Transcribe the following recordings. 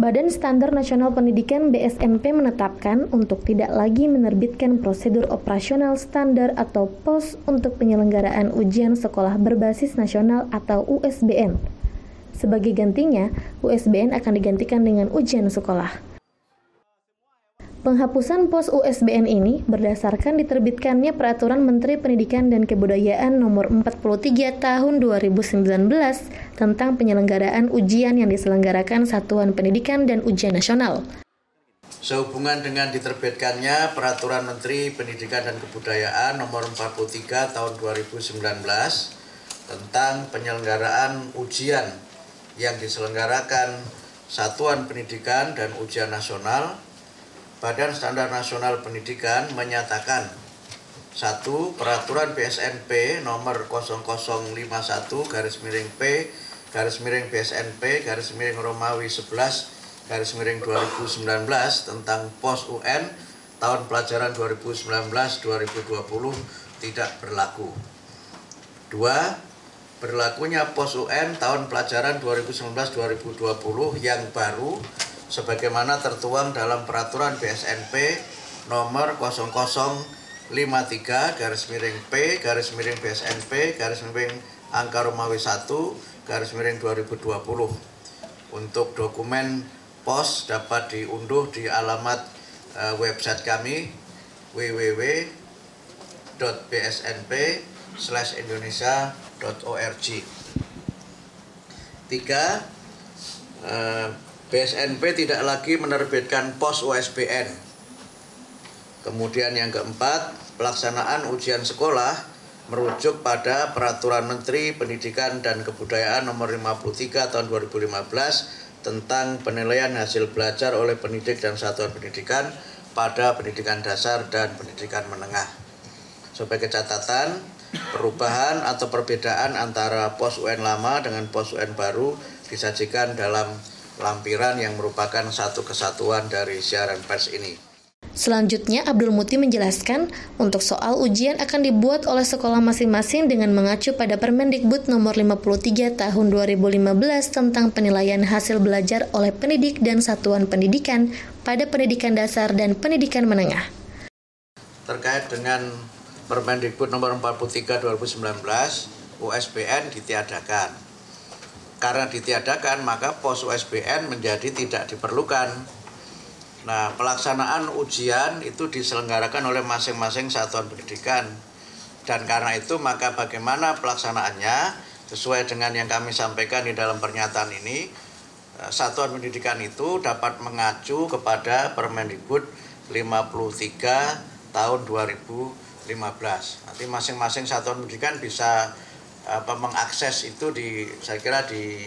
Badan Standar Nasional Pendidikan BSMP menetapkan untuk tidak lagi menerbitkan prosedur operasional standar atau POS untuk penyelenggaraan ujian sekolah berbasis nasional atau USBN. Sebagai gantinya, USBN akan digantikan dengan ujian sekolah. Penghapusan pos USBN ini berdasarkan diterbitkannya Peraturan Menteri Pendidikan dan Kebudayaan Nomor 43 Tahun 2019 tentang penyelenggaraan ujian yang diselenggarakan Satuan Pendidikan dan Ujian Nasional. Sehubungan dengan diterbitkannya Peraturan Menteri Pendidikan dan Kebudayaan Nomor 43 Tahun 2019 tentang penyelenggaraan ujian yang diselenggarakan Satuan Pendidikan dan Ujian Nasional Badan Standar Nasional Pendidikan menyatakan satu peraturan BSNP nomor 0051 garis miring P garis miring BSNP garis miring Romawi 11 garis miring 2019 tentang POS UN tahun pelajaran 2019-2020 tidak berlaku. Dua, berlakunya POS UN tahun pelajaran 2019-2020 yang baru sebagaimana tertuang dalam peraturan BSNP nomor 0053 garis miring P garis miring BSNP garis miring angka Romawi 1 garis miring 2020 untuk dokumen pos dapat diunduh di alamat uh, website kami www.bsnp/indonesia.org. Tiga, uh, BSNP tidak lagi menerbitkan pos USBN. Kemudian yang keempat, pelaksanaan ujian sekolah merujuk pada Peraturan Menteri Pendidikan dan Kebudayaan Nomor 53 Tahun 2015 tentang penilaian hasil belajar oleh pendidik dan satuan pendidikan pada pendidikan dasar dan pendidikan menengah. Sebagai catatan, perubahan atau perbedaan antara pos UN lama dengan pos UN baru disajikan dalam lampiran yang merupakan satu kesatuan dari siaran pers ini. Selanjutnya, Abdul Muti menjelaskan untuk soal ujian akan dibuat oleh sekolah masing-masing dengan mengacu pada Permendikbud nomor 53 tahun 2015 tentang penilaian hasil belajar oleh pendidik dan satuan pendidikan pada pendidikan dasar dan pendidikan menengah. Terkait dengan Permendikbud nomor 43 2019, USBN ditiadakan karena ditiadakan maka pos USBN menjadi tidak diperlukan. Nah, pelaksanaan ujian itu diselenggarakan oleh masing-masing satuan pendidikan. Dan karena itu maka bagaimana pelaksanaannya sesuai dengan yang kami sampaikan di dalam pernyataan ini, eh, satuan pendidikan itu dapat mengacu kepada Permendikbud 53 tahun 2015. Nanti masing-masing satuan pendidikan bisa apa mengakses itu di saya kira di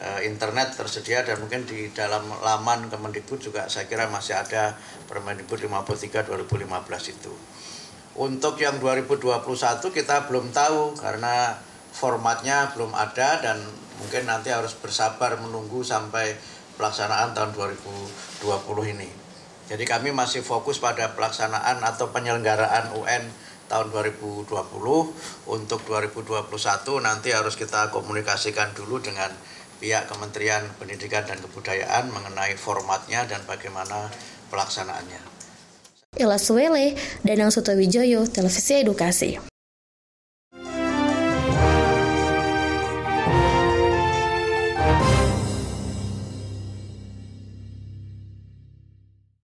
uh, internet tersedia dan mungkin di dalam laman Kemendikbud juga saya kira masih ada Permendikbud 53 2015 itu. Untuk yang 2021 kita belum tahu karena formatnya belum ada dan mungkin nanti harus bersabar menunggu sampai pelaksanaan tahun 2020 ini. Jadi kami masih fokus pada pelaksanaan atau penyelenggaraan UN tahun 2020 untuk 2021 nanti harus kita komunikasikan dulu dengan pihak Kementerian Pendidikan dan Kebudayaan mengenai formatnya dan bagaimana pelaksanaannya. Ila Suwele, Danang Sutowijoyo, Televisi Edukasi.